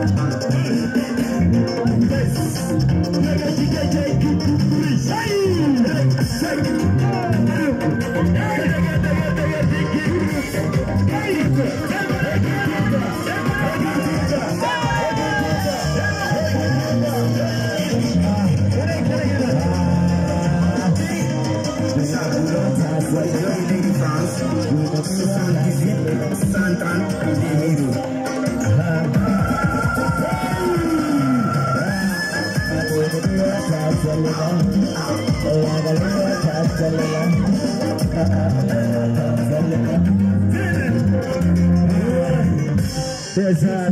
Santan, Santan, Santan, There's uh,